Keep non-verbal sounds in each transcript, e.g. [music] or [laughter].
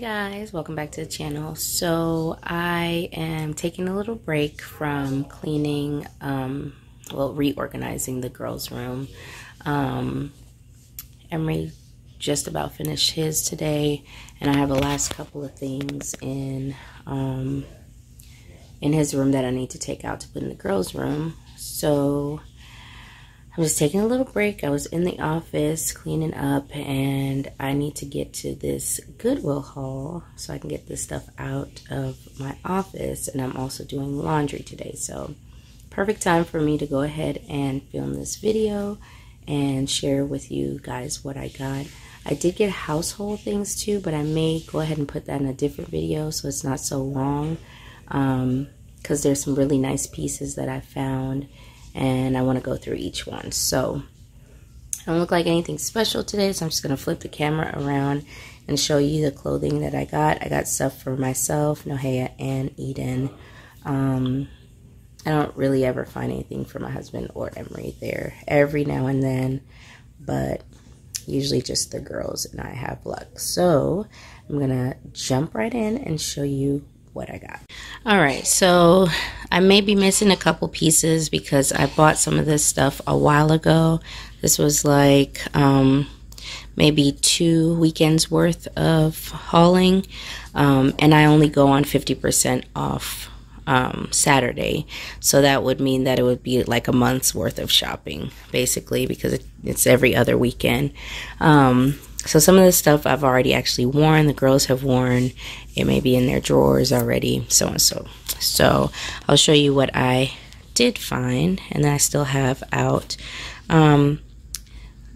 Hey guys, welcome back to the channel. So I am taking a little break from cleaning, um, well, reorganizing the girls' room. Um, Emery just about finished his today, and I have a last couple of things in um, in his room that I need to take out to put in the girls' room. So I was taking a little break. I was in the office cleaning up and I need to get to this Goodwill haul so I can get this stuff out of my office. And I'm also doing laundry today. So perfect time for me to go ahead and film this video and share with you guys what I got. I did get household things too, but I may go ahead and put that in a different video so it's not so long. Um, because there's some really nice pieces that I found and I want to go through each one. So I don't look like anything special today, so I'm just going to flip the camera around and show you the clothing that I got. I got stuff for myself, Nohea, and Eden. Um, I don't really ever find anything for my husband or Emery there every now and then, but usually just the girls and I have luck. So I'm going to jump right in and show you what I got. All right, so I may be missing a couple pieces because I bought some of this stuff a while ago. This was like um, maybe two weekends worth of hauling, um, and I only go on 50% off um, Saturday. So that would mean that it would be like a month's worth of shopping, basically, because it, it's every other weekend. Um, so some of the stuff I've already actually worn, the girls have worn. It may be in their drawers already, so and so. So I'll show you what I did find and I still have out. Um,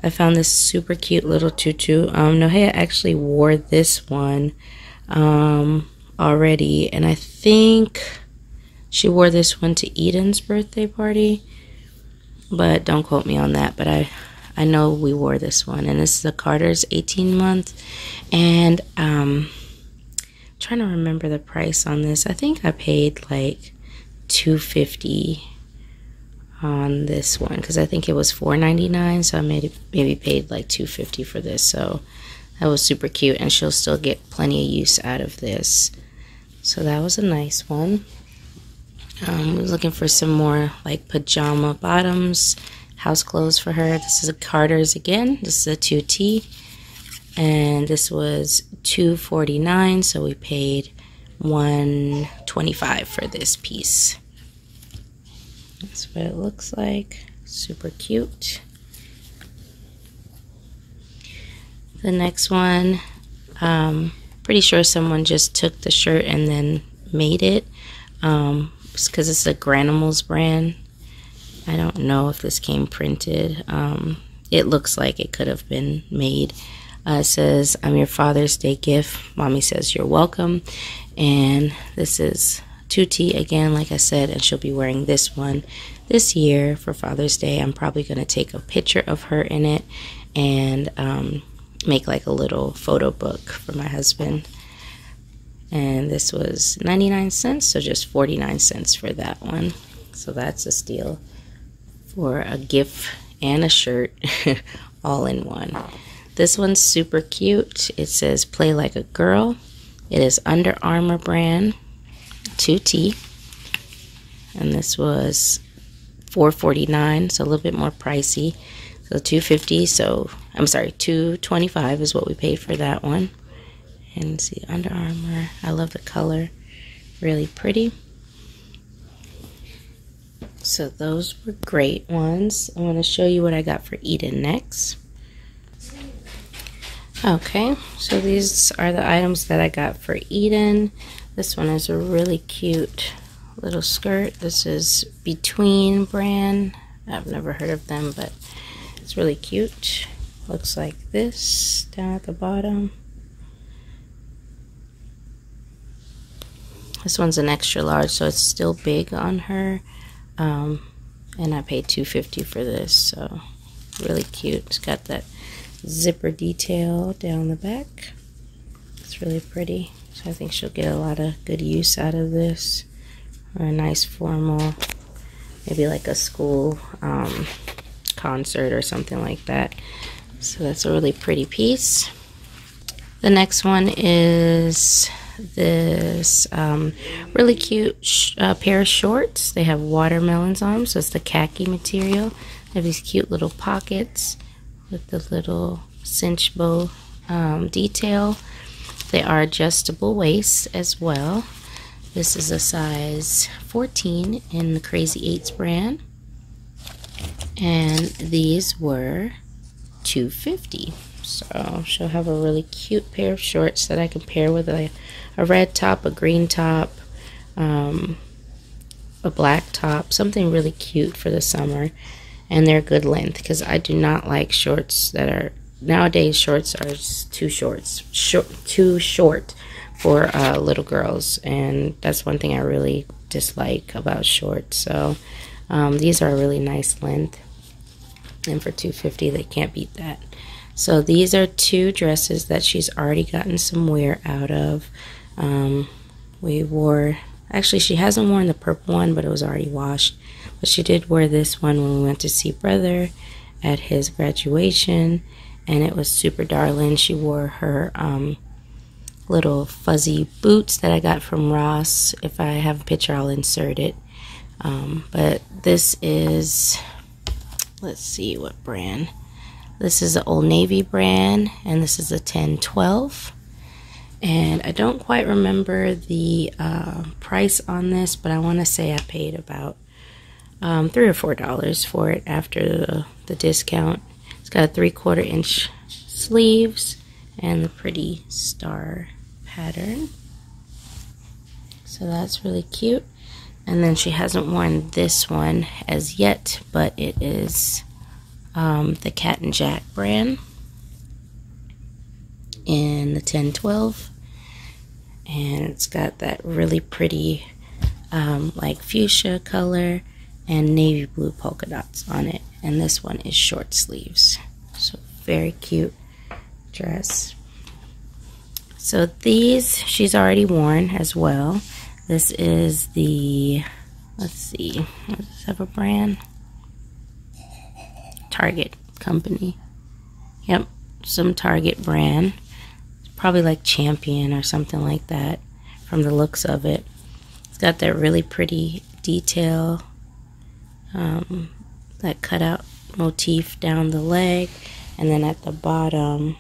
I found this super cute little tutu. Um, Nohea actually wore this one um, already, and I think she wore this one to Eden's birthday party. But don't quote me on that. But I I know we wore this one, and this is the Carter's 18 month. And um, trying to remember the price on this. I think I paid like 250 on this one because I think it was 4.99. So I made maybe paid like 250 for this. So that was super cute, and she'll still get plenty of use out of this. So that was a nice one. Um, I was looking for some more like pajama bottoms house clothes for her. This is a Carter's again. This is a 2T. And this was 249 so we paid 125 for this piece. That's what it looks like. Super cute. The next one, um, pretty sure someone just took the shirt and then made it. Um, because it's a Granimals brand. I don't know if this came printed. Um, it looks like it could have been made. Uh, says, I'm your Father's Day gift. Mommy says you're welcome. And this is 2T again, like I said, and she'll be wearing this one this year for Father's Day. I'm probably going to take a picture of her in it and um, make like a little photo book for my husband. And this was 99 cents, so just 49 cents for that one. So that's a steal for a gift and a shirt [laughs] all in one. This one's super cute. It says play like a girl. It is Under Armour brand 2T. And this was 449 so a little bit more pricey. So 250 so I'm sorry, 225 is what we paid for that one. And see Under Armour. I love the color. Really pretty. So those were great ones. I'm going to show you what I got for Eden next. Okay, so these are the items that I got for Eden. This one is a really cute little skirt. This is Between brand. I've never heard of them, but it's really cute. Looks like this down at the bottom. This one's an extra large, so it's still big on her. Um, and I paid 250 for this, so really cute. It's got that zipper detail down the back. It's really pretty. So I think she'll get a lot of good use out of this. Or a nice formal, maybe like a school um, concert or something like that. So that's a really pretty piece. The next one is this um, really cute uh, pair of shorts. They have watermelons on them, so it's the khaki material. They have these cute little pockets with the little cinch bow um, detail. They are adjustable waist as well. This is a size 14 in the Crazy Eights brand. And these were 250 so she'll have a really cute pair of shorts that I can pair with a, a red top, a green top, um, a black top, something really cute for the summer. And they're good length because I do not like shorts that are nowadays shorts are too shorts short too short for uh, little girls and that's one thing I really dislike about shorts so um, these are a really nice length and for 250 they can't beat that so these are two dresses that she's already gotten some wear out of. Um, we wore, actually she hasn't worn the purple one, but it was already washed. But she did wear this one when we went to see brother at his graduation. And it was super darling. She wore her um, little fuzzy boots that I got from Ross. If I have a picture, I'll insert it. Um, but this is, let's see what brand. This is an Old Navy brand, and this is a 1012. And I don't quite remember the uh, price on this, but I want to say I paid about um, three or four dollars for it after the, the discount. It's got a three quarter inch sleeves and the pretty star pattern. So that's really cute. And then she hasn't worn this one as yet, but it is um, the Cat and Jack brand in the 1012 and it's got that really pretty um, like fuchsia color and navy blue polka dots on it and this one is short sleeves so very cute dress so these she's already worn as well this is the let's see does this have a brand Target company. Yep, some Target brand. Probably like Champion or something like that from the looks of it. It's got that really pretty detail, um, that cutout motif down the leg, and then at the bottom,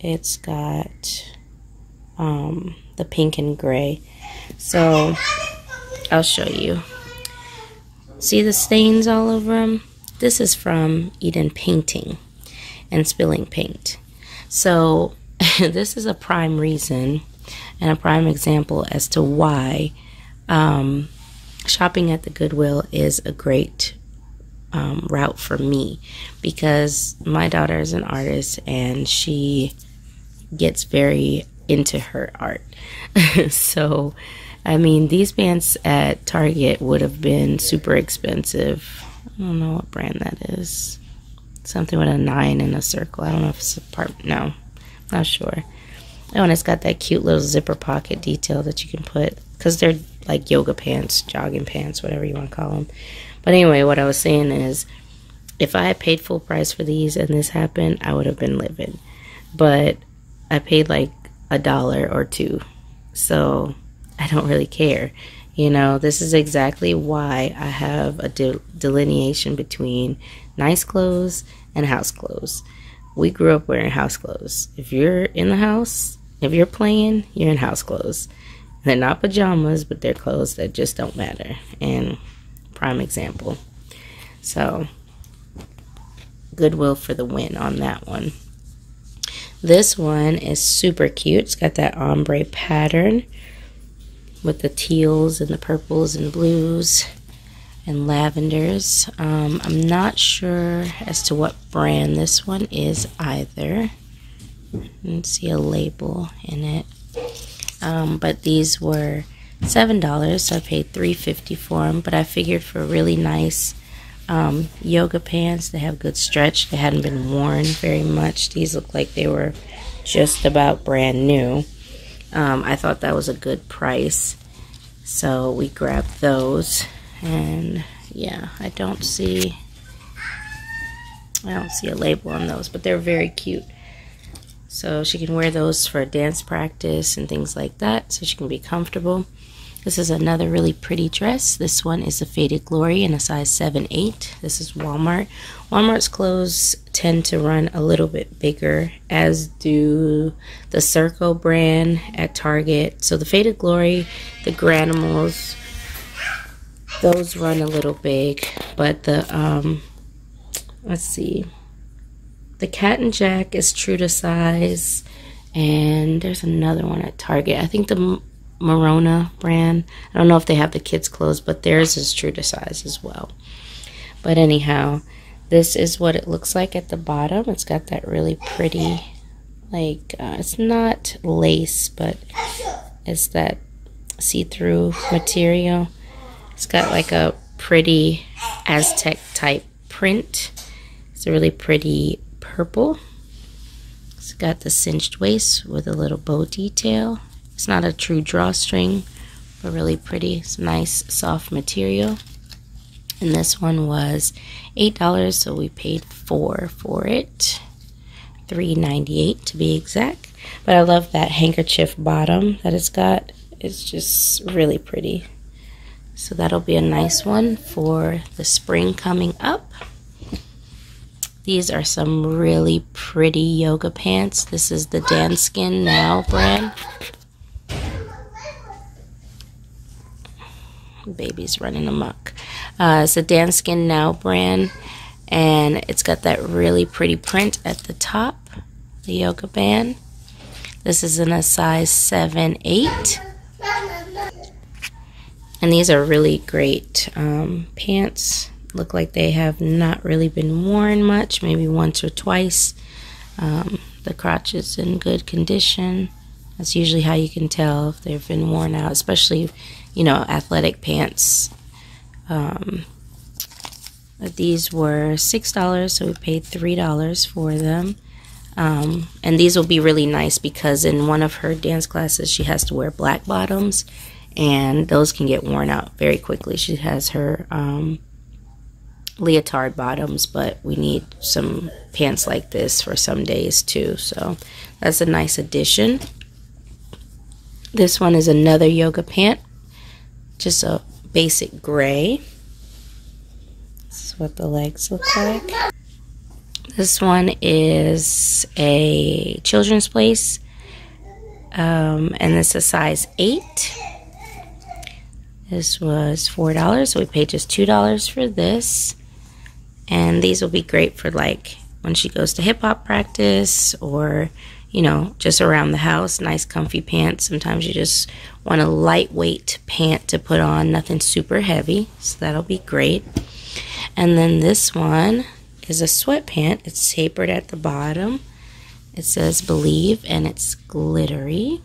it's got um, the pink and gray. So I'll show you. See the stains all over them? This is from Eden painting and spilling paint. So [laughs] this is a prime reason and a prime example as to why um, shopping at the Goodwill is a great um, route for me because my daughter is an artist and she gets very into her art. [laughs] so I mean, these pants at Target would have been super expensive. I don't know what brand that is. Something with a nine in a circle. I don't know if it's a part. No, not sure. Oh, and it's got that cute little zipper pocket detail that you can put because they're like yoga pants, jogging pants, whatever you want to call them. But anyway, what I was saying is, if I had paid full price for these and this happened, I would have been livid. But I paid like a dollar or two, so I don't really care. You know, this is exactly why I have a de- delineation between nice clothes and house clothes. We grew up wearing house clothes. If you're in the house, if you're playing, you're in house clothes. They're not pajamas, but they're clothes that just don't matter. And prime example. So, Goodwill for the win on that one. This one is super cute. It's got that ombre pattern with the teals and the purples and blues and lavenders. Um, I'm not sure as to what brand this one is either. You see a label in it. Um, but these were $7, so I paid $3.50 for them. But I figured for really nice um, yoga pants, they have good stretch. They hadn't been worn very much. These look like they were just about brand new. Um, I thought that was a good price. So we grabbed those. And yeah, I don't see I don't see a label on those, but they're very cute. So she can wear those for a dance practice and things like that so she can be comfortable. This is another really pretty dress. This one is a Faded Glory in a size 7-8. This is Walmart. Walmart's clothes tend to run a little bit bigger, as do the Circo brand at Target. So the Faded Glory, the Granimals, those run a little big. But the, um, let's see, the Cat and Jack is true to size. And there's another one at Target. I think the Merona brand. I don't know if they have the kids' clothes, but theirs is true to size as well. But anyhow, this is what it looks like at the bottom. It's got that really pretty, like, uh, it's not lace, but it's that see-through material. It's got like a pretty Aztec type print. It's a really pretty purple. It's got the cinched waist with a little bow detail. It's not a true drawstring, but really pretty. It's nice, soft material. And this one was $8, so we paid 4 for it. $3.98 to be exact. But I love that handkerchief bottom that it's got. It's just really pretty. So that'll be a nice one for the spring coming up. These are some really pretty yoga pants. This is the Danskin Now brand. Baby's running amok. Uh, it's a Danskin Now brand, and it's got that really pretty print at the top, the yoga band. This is in a size 7 8. And these are really great um, pants look like they have not really been worn much, maybe once or twice. Um, the crotch is in good condition. That's usually how you can tell if they've been worn out, especially, you know, athletic pants. Um, these were $6, so we paid $3 for them. Um, and these will be really nice because in one of her dance classes, she has to wear black bottoms, and those can get worn out very quickly. She has her um, leotard bottoms, but we need some pants like this for some days too. So that's a nice addition. This one is another yoga pant, just a basic gray. This is what the legs look like. This one is a children's place, um, and it's a size 8. This was $4, so we paid just $2 for this. And these will be great for like when she goes to hip hop practice or, you know, just around the house. Nice, comfy pants. Sometimes you just want a lightweight pant to put on, nothing super heavy. So that'll be great. And then this one is a sweat pant. It's tapered at the bottom. It says believe and it's glittery.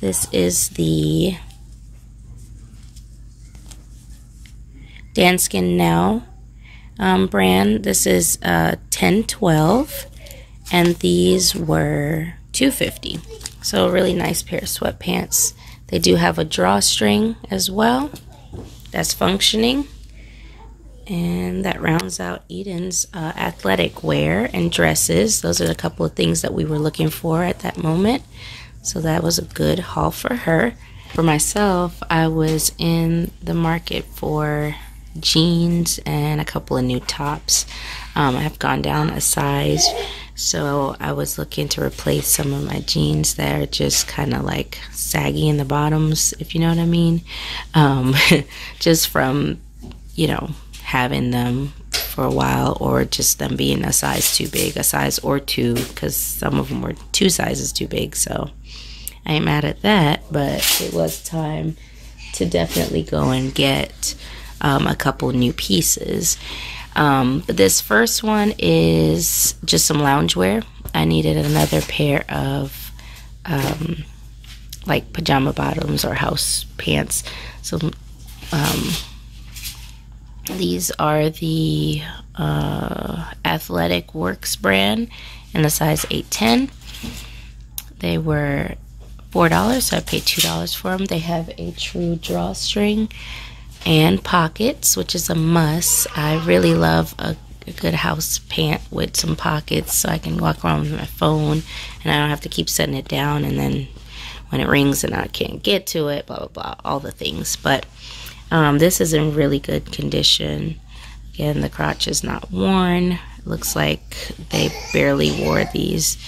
This is the Danskin Now um, brand. This is uh, 1012 and these were 250 So a really nice pair of sweatpants. They do have a drawstring as well that's functioning. And that rounds out Eden's uh, athletic wear and dresses. Those are a couple of things that we were looking for at that moment. So that was a good haul for her. For myself, I was in the market for jeans and a couple of new tops. Um, I have gone down a size, so I was looking to replace some of my jeans that are just kind of like saggy in the bottoms, if you know what I mean. Um, [laughs] just from, you know, having them for a while or just them being a size too big, a size or two, because some of them were two sizes too big. So I ain't mad at that, but it was time to definitely go and get um, a couple new pieces. Um, but this first one is just some loungewear. I needed another pair of um, like pajama bottoms or house pants. So um, these are the uh, Athletic Works brand in the size 810. They were $4, so I paid $2 for them. They have a true drawstring and pockets, which is a must. I really love a a good house pant with some pockets so I can walk around with my phone and I don't have to keep setting it down and then when it rings and I can't get to it, blah, blah, blah, all the things. But um, this is in really good condition. Again, the crotch is not worn. It looks like they barely wore these,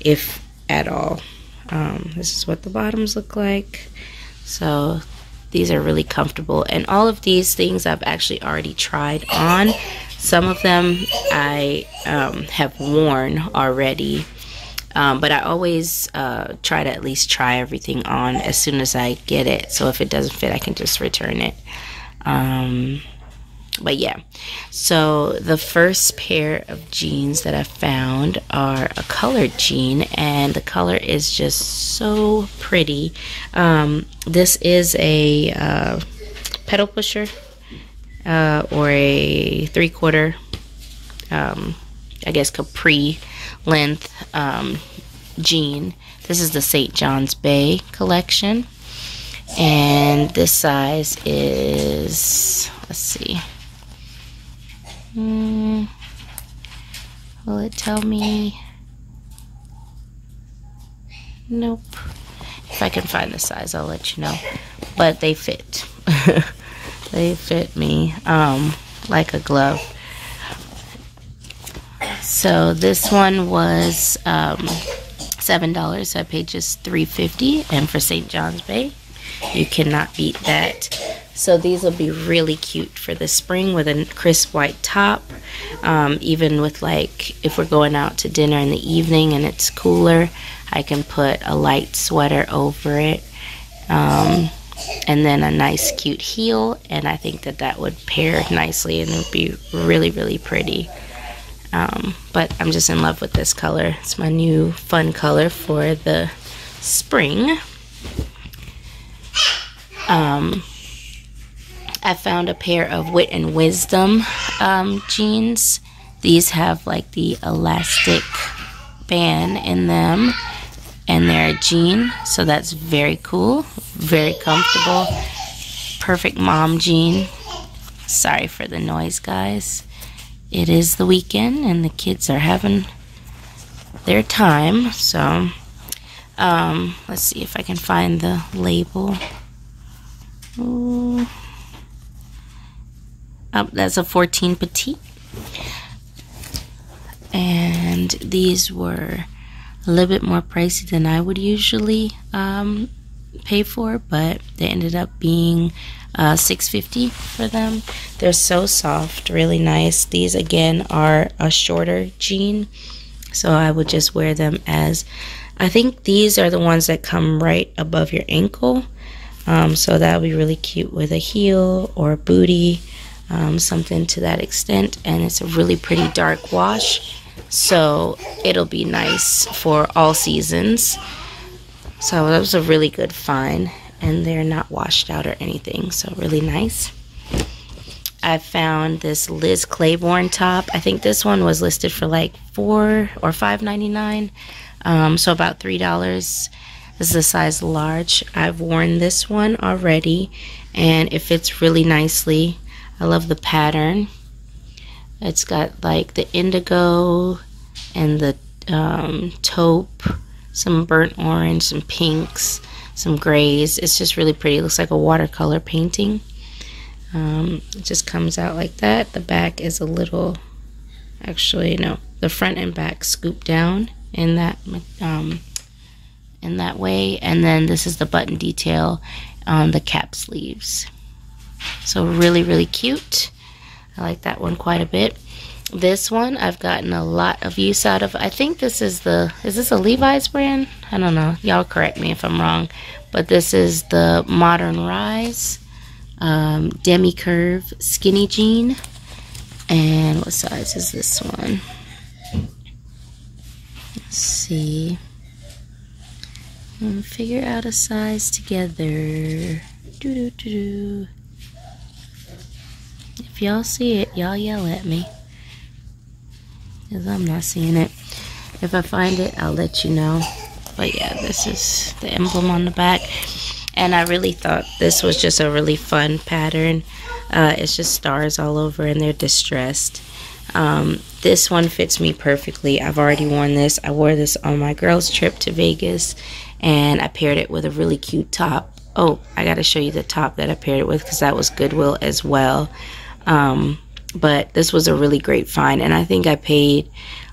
if at all. Um, this is what the bottoms look like. So these are really comfortable. And all of these things I've actually already tried on. Some of them I um, have worn already. Um, but I always uh, try to at least try everything on as soon as I get it. So if it doesn't fit, I can just return it. Um, but yeah, so the first pair of jeans that I found are a colored jean, and the color is just so pretty. Um, this is a uh, pedal pusher uh, or a three quarter, um, I guess, capri length um, jean. This is the St. John's Bay collection. And this size is, let's see, Hmm. Will it tell me? Nope. If I can find the size, I'll let you know. But they fit. [laughs] they fit me um, like a glove. So this one was um, seven dollars. So I paid just three fifty, and for St. John's Bay, you cannot beat that. So these will be really cute for the spring with a crisp white top. Um, even with like, if we're going out to dinner in the evening and it's cooler, I can put a light sweater over it. Um, and then a nice cute heel. And I think that that would pair nicely and it would be really, really pretty. Um, but I'm just in love with this color. It's my new fun color for the spring. Um, I found a pair of Wit and Wisdom um, jeans. These have like the elastic band in them, and they're a jean, so that's very cool, very comfortable. Perfect mom jean. Sorry for the noise, guys. It is the weekend, and the kids are having their time, so um, let's see if I can find the label. Ooh. Oh, that's a 14 petite. And these were a little bit more pricey than I would usually um, pay for, but they ended up being uh, 650 for them. They're so soft, really nice. These again are a shorter jean, so I would just wear them as I think these are the ones that come right above your ankle. Um, so that would be really cute with a heel or a booty um, something to that extent. And it's a really pretty dark wash, so it'll be nice for all seasons. So that was a really good find, and they're not washed out or anything, so really nice. I found this Liz Claiborne top. I think this one was listed for like four or five ninety nine, um, so about three dollars. This is a size large. I've worn this one already, and it fits really nicely. I love the pattern. It's got like the indigo and the um, taupe, some burnt orange, some pinks, some grays. It's just really pretty. It looks like a watercolor painting. Um, it just comes out like that. The back is a little, actually, no, the front and back scoop down in that um, in that way. And then this is the button detail on the cap sleeves. So really, really cute. I like that one quite a bit. This one I've gotten a lot of use out of. I think this is the, is this a Levi's brand? I don't know. Y'all correct me if I'm wrong. But this is the Modern Rise um, Demi Curve Skinny Jean. And what size is this one? Let's see. figure out a size together. Do do do do. If y'all see it, y'all yell at me. Because I'm not seeing it. If I find it, I'll let you know. But yeah, this is the emblem on the back. And I really thought this was just a really fun pattern. Uh, it's just stars all over and they're distressed. Um, this one fits me perfectly. I've already worn this. I wore this on my girls' trip to Vegas and I paired it with a really cute top. Oh, I got to show you the top that I paired it with because that was Goodwill as well. Um, but this was a really great find and I think I paid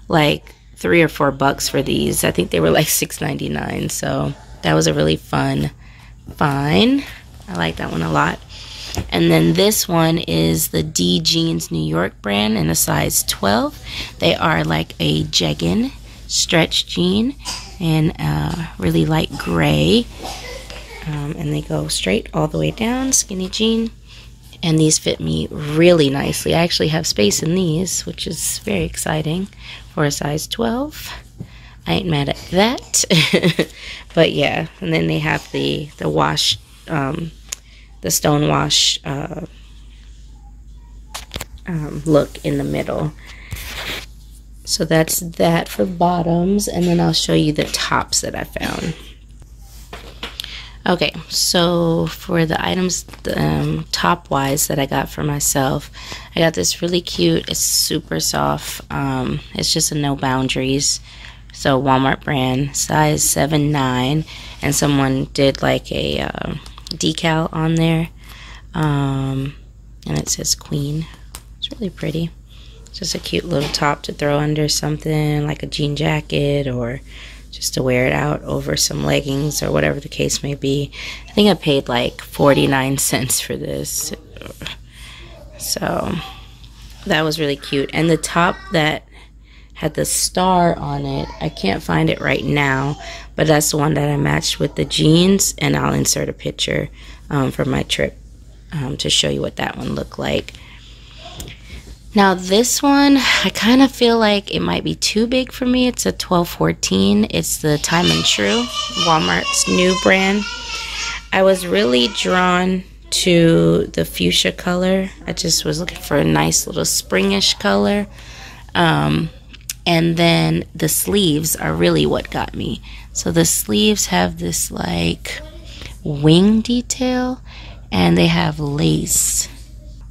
like three or four bucks for these. I think they were like $6.99. So that was a really fun find. I like that one a lot. And then this one is the D Jeans New York brand in a size 12. They are like a jegging stretch jean and uh, really light gray. Um, and they go straight all the way down, skinny jean. And these fit me really nicely. I actually have space in these, which is very exciting for a size 12. I ain't mad at that. [laughs] but yeah, and then they have the the wash um, the stonewash uh, um, look in the middle. So that's that for bottoms, and then I'll show you the tops that I found. Okay, so for the items um, top wise that I got for myself, I got this really cute. It's super soft. Um, it's just a no boundaries. So Walmart brand, size seven nine, and someone did like a uh, decal on there. Um, and it says Queen. It's really pretty. It's just a cute little top to throw under something like a jean jacket or just to wear it out over some leggings or whatever the case may be. I think I paid like 49 cents for this. So that was really cute. And the top that had the star on it. I can't find it right now, but that's the one that I matched with the jeans, and I'll insert a picture um, from my trip um, to show you what that one looked like. Now this one, I kind of feel like it might be too big for me. It's a 1214. It's the Time and Tru, Walmart's new brand. I was really drawn to the fuchsia color. I just was looking for a nice little springish color. Um, and then the sleeves are really what got me. So the sleeves have this like wing detail and they have lace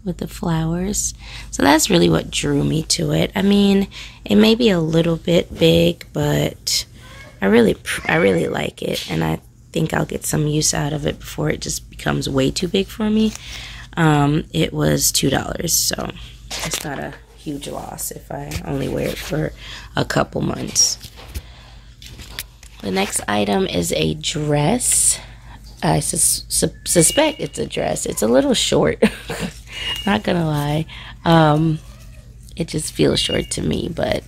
with the flowers. So that's really what drew me to it. I mean, it may be a little bit big, but I really I really like it and I think I'll get some use out of it before it just becomes way too big for me. Um, it was $2, so it's not a huge loss if I only wear it for a couple months. The next item is a dress. I sus su suspect it's a dress. It's a little short, [laughs] [laughs] not gonna lie. Um, it just feels short to me, but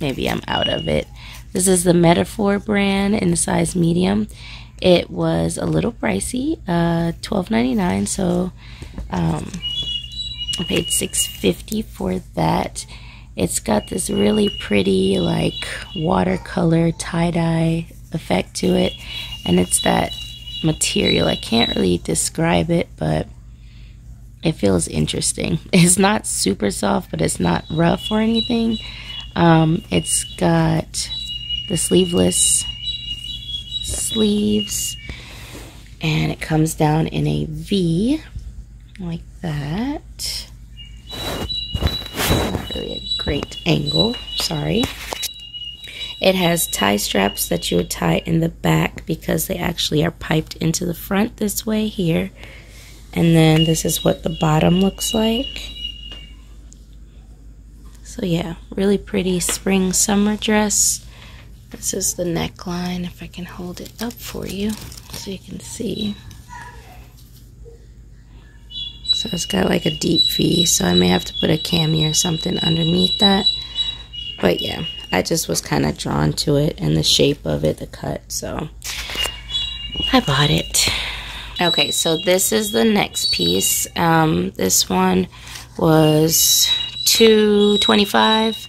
maybe I'm out of it. This is the Metaphor brand in the size medium. It was a little pricey, uh, $12.99, so um, I paid six fifty for that. It's got this really pretty like watercolor tie-dye effect to it and it's that material. I can't really describe it, but it feels interesting. [laughs] It's not super soft, but it's not rough or anything. Um, it's got the sleeveless sleeves and it comes down in a V like that. Not really a great angle, sorry. It has tie straps that you would tie in the back because they actually are piped into the front this way here. And then this is what the bottom looks like. So yeah, really pretty spring summer dress. This is the neckline, if I can hold it up for you so you can see. So it's got like a deep V, so I may have to put a cami or something underneath that. But yeah, I just was kind of drawn to it and the shape of it, the cut, so I bought it. Okay, so this is the next piece. Um, this one was 225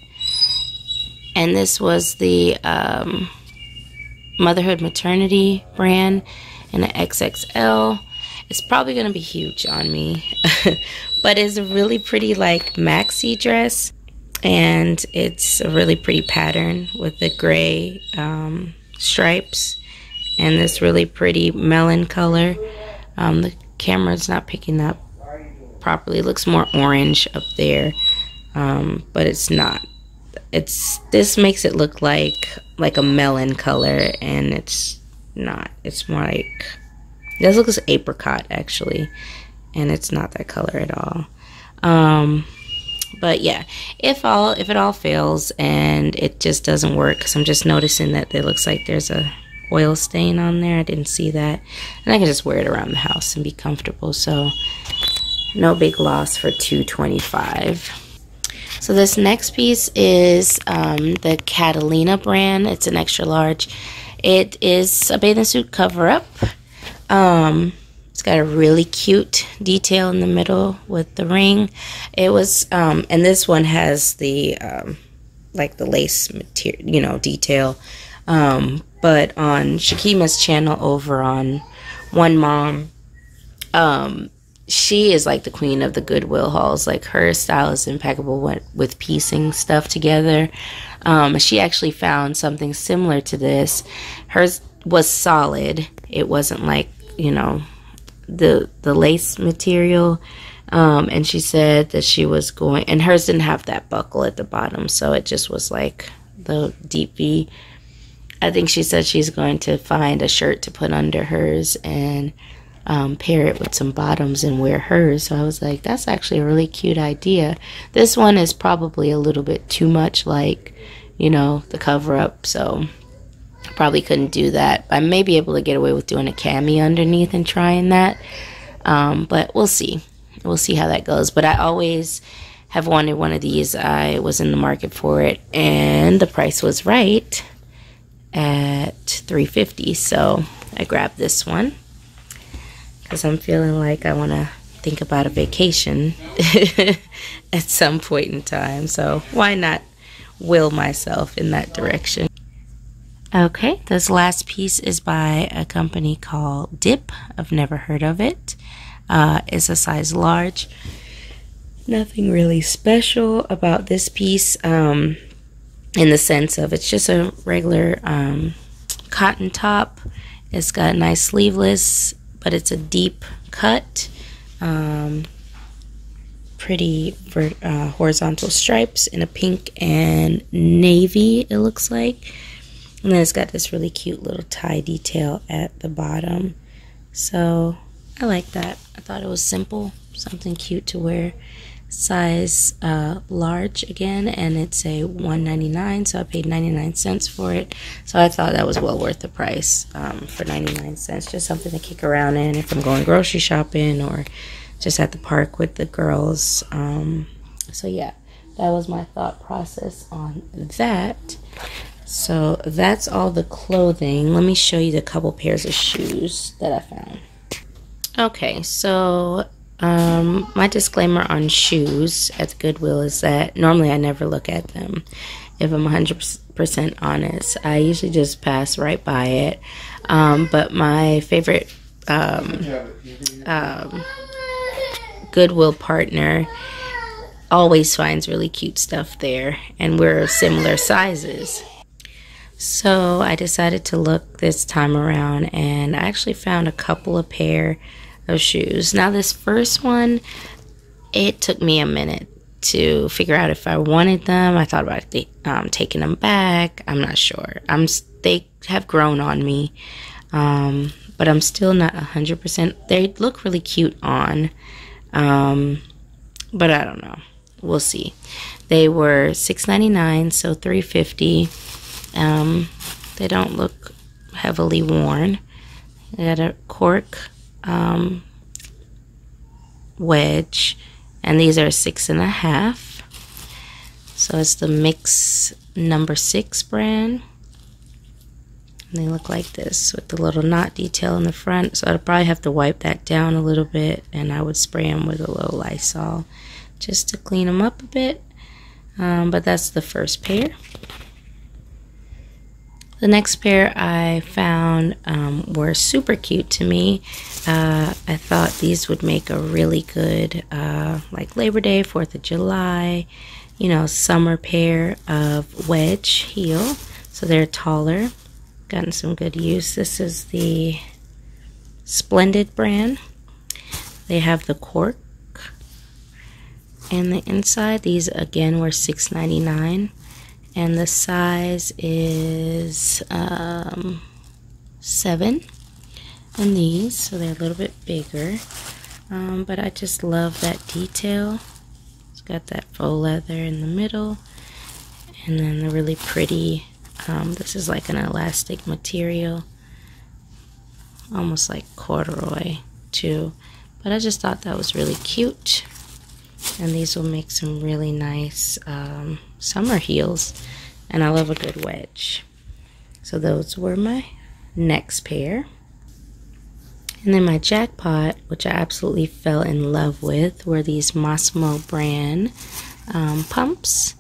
and this was the um, Motherhood Maternity brand in an XXL. It's probably going to be huge on me. [laughs] but it's a really pretty like maxi dress. And it's a really pretty pattern with the gray um, stripes and this really pretty melon color. Um, the camera's not picking up properly. It looks more orange up there. um, but it's not. It's this makes it look like like a melon color, and it's not. It's more like this looks apricot actually, and it's not that color at all. Um, but yeah, if all if it all fails and it just doesn't work, because I'm just noticing that it looks like there's a oil stain on there. I didn't see that, and I can just wear it around the house and be comfortable. So no big loss for 225 so this next piece is um, the Catalina brand. It's an extra large. It is a bathing suit cover up. Um, it's got a really cute detail in the middle with the ring. It was, um, and this one has the, um, like the lace material, you know, detail. Um, but on Shakima's channel over on One Mom, um, she is like the queen of the Goodwill hauls. Like her style is impeccable with, with piecing stuff together. Um, she actually found something similar to this. Hers was solid. It wasn't like you know the the lace material. Um, and she said that she was going, and hers didn't have that buckle at the bottom, so it just was like the deep V. I think she said she's going to find a shirt to put under hers and um, pair it with some bottoms and wear hers. So I was like, that's actually a really cute idea. This one is probably a little bit too much like, you know, the cover up. So I probably couldn't do that. I may be able to get away with doing a cami underneath and trying that. Um, but we'll see. We'll see how that goes. But I always have wanted one of these. I was in the market for it and the price was right at 350 so I grabbed this one because I'm feeling like I want to think about a vacation [laughs] at some point in time. So why not will myself in that direction? Okay, this last piece is by a company called Dip. I've never heard of it. Uh, it's a size large. Nothing really special about this piece um, in the sense of it's just a regular um, cotton top. It's got nice sleeveless but it's a deep cut. Um, pretty uh, horizontal stripes in a pink and navy, it looks like. And then it's got this really cute little tie detail at the bottom. So I like that. I thought it was simple, something cute to wear size uh, large again and it's a 199 so I paid 99 cents for it. So I thought that was well worth the price um, for 99 cents. Just something to kick around in if I'm going grocery shopping or just at the park with the girls um, so yeah that was my thought process on that. So that's all the clothing. Let me show you the couple pairs of shoes that I found. Okay so um, my disclaimer on shoes at Goodwill is that normally I never look at them. If I'm 100% honest, I usually just pass right by it. Um, but my favorite um, um, Goodwill partner always finds really cute stuff there, and we're similar sizes. So I decided to look this time around, and I actually found a couple of pair of shoes. Now, this first one, it took me a minute to figure out if I wanted them. I thought about um, taking them back. I'm not sure. I'm they have grown on me, um, but I'm still not hundred percent. They look really cute on, um, but I don't know. We'll see. They were six ninety nine, so three fifty. Um, they don't look heavily worn. They got a cork um, wedge and these are six and a half. So it's the mix number six brand. And they look like this with the little knot detail in the front. So I'd probably have to wipe that down a little bit and I would spray them with a little Lysol just to clean them up a bit. Um, but that's the first pair the next pair I found um, were super cute to me. Uh, I thought these would make a really good, uh, like Labor Day, 4th of July, you know, summer pair of wedge heel. So they're taller. Gotten some good use. This is the Splendid brand. They have the cork And the inside, these again were $6.99. And the size is um, 7 on these, so they're a little bit bigger. Um, but I just love that detail. It's got that faux leather in the middle. And then the really pretty, um, this is like an elastic material. Almost like corduroy too. But I just thought that was really cute. And these will make some really nice um, summer heels. And I love a good wedge. So those were my next pair. And then my jackpot, which I absolutely fell in love with, were these Mossimo brand um, pumps.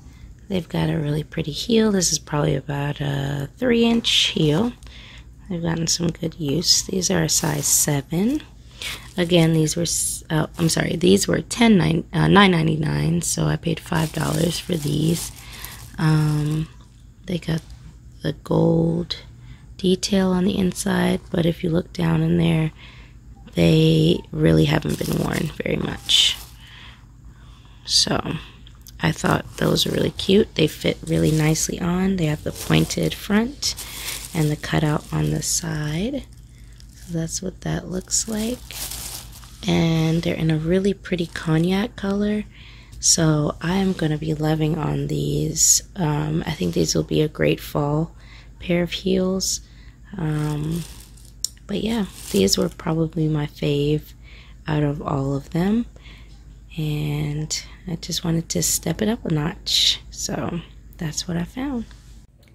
They've got a really pretty heel. This is probably about a three inch heel. They've gotten some good use. These are a size seven. Again, these were, uh, I'm sorry, these were ten nine uh, nine ninety nine. so I paid $5 for these. Um, they got the gold detail on the inside, but if you look down in there, they really haven't been worn very much. So I thought those were really cute. They fit really nicely on. They have the pointed front and the cutout on the side. So that's what that looks like. And they're in a really pretty cognac color. So I am going to be loving on these. Um, I think these will be a great fall pair of heels. Um, but yeah, these were probably my fave out of all of them. And I just wanted to step it up a notch. So that's what I found.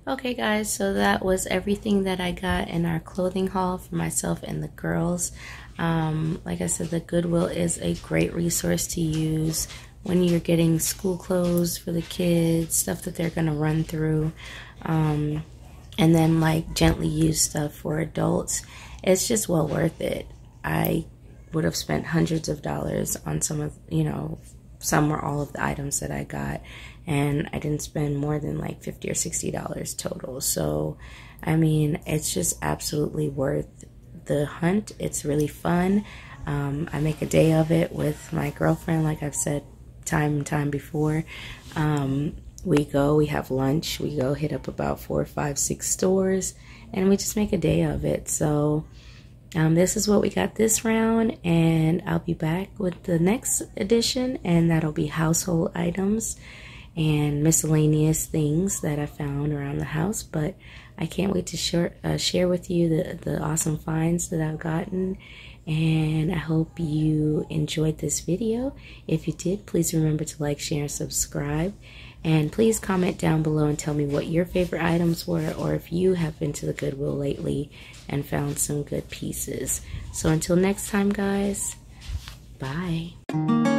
Okay guys, so that was everything that I got in our clothing haul for myself and the girls. Um, like I said, the Goodwill is a great resource to use when you're getting school clothes for the kids, stuff that they're going to run through, um, and then like gently used stuff for adults. It's just well worth it. I would have spent hundreds of dollars on some of, you know, some or all of the items that I got and I didn't spend more than like 50 or 60 dollars total. So, I mean, it's just absolutely worth the hunt. It's really fun. Um, I make a day of it with my girlfriend, like I've said time and time before. Um, we go, we have lunch, we go hit up about four, five, six stores, and we just make a day of it. So, um, this is what we got this round, and I'll be back with the next edition, and that'll be household items and miscellaneous things that I found around the house. But I can't wait to share, uh, share with you the, the awesome finds that I've gotten. And I hope you enjoyed this video. If you did, please remember to like, share, and subscribe. And please comment down below and tell me what your favorite items were or if you have been to the Goodwill lately and found some good pieces. So until next time, guys, bye.